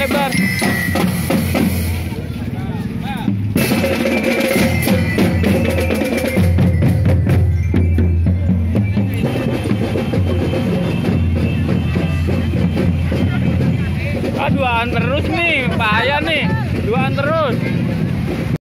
lebar. Ah, terus nih,